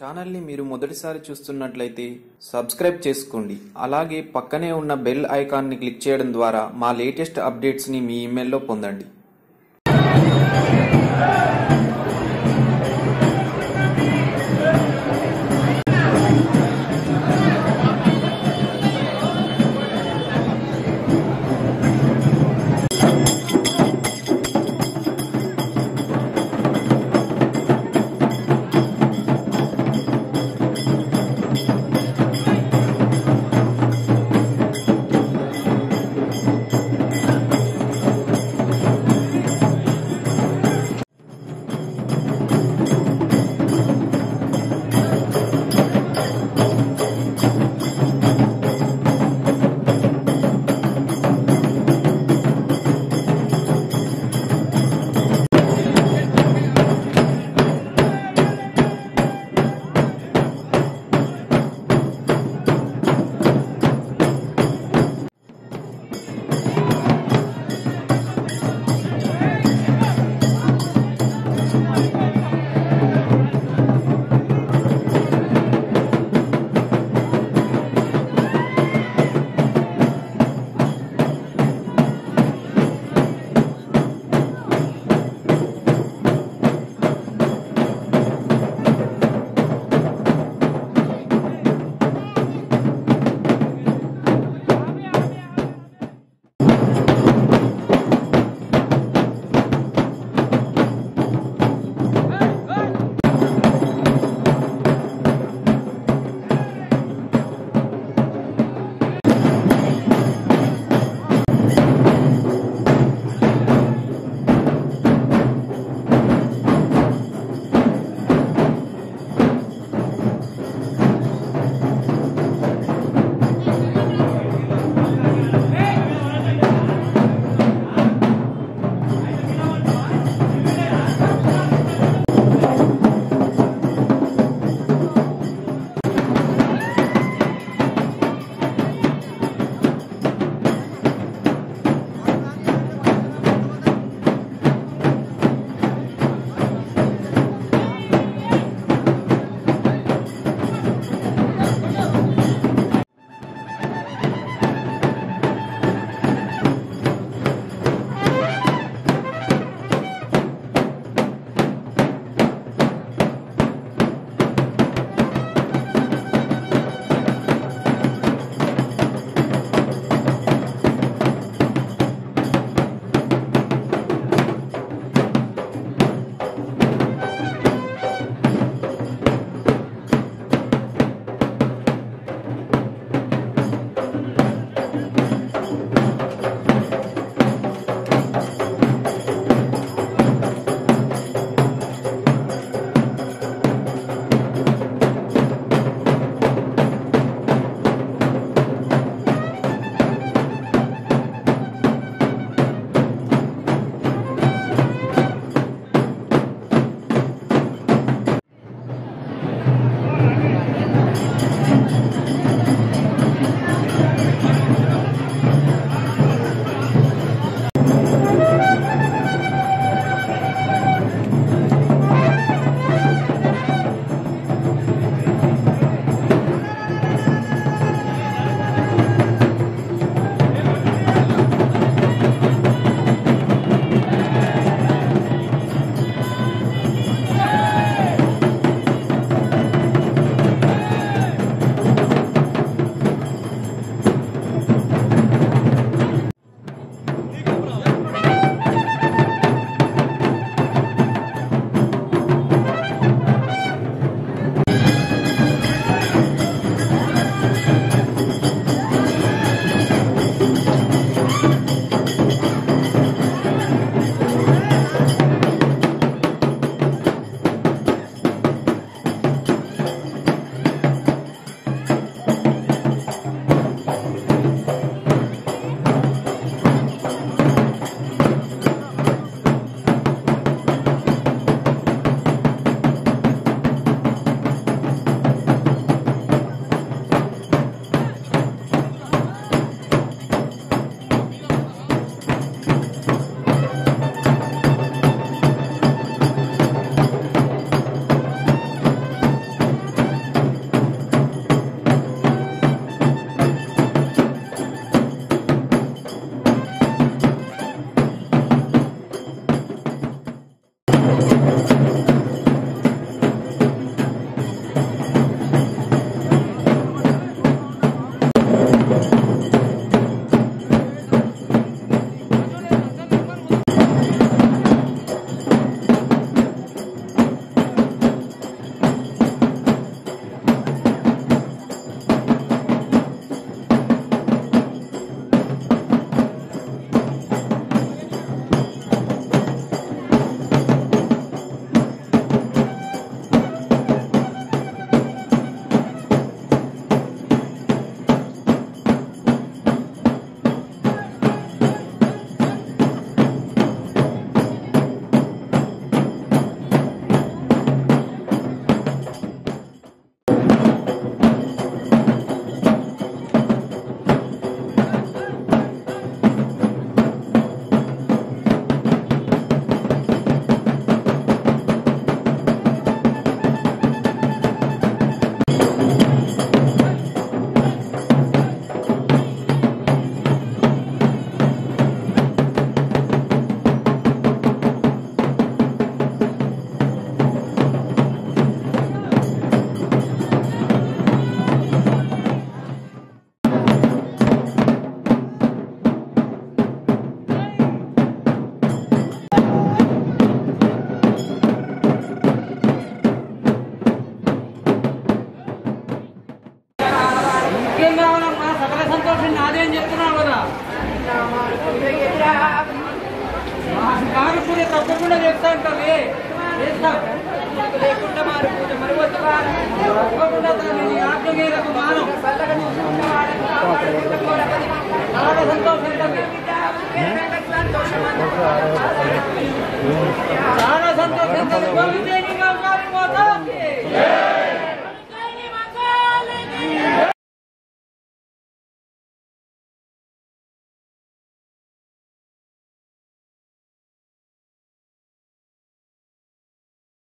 ఛానల్ని మీరు మొదటిసారి చూస్తున్నట్లయితే సబ్స్క్రైబ్ చేసుకోండి. అలాగే పక్కనే ఉన్న బెల్ ఐకాన్ని క్లిక్ చేయడం ద్వారా మా లేటెస్ట్ అప్డేట్స్ని మీ ఇమెయిల్లో పొందండి. సత్యం కావాలమ్మా సకల సంతోషం నాదే అని చెప్తున్నావు కదా. కాకపోతే తప్పకుండా చెప్తా ఉంటావి చేస్తా. లేకుండా మారు పూజ మరి తప్పకుండా ఆజ్ఞ మేరకు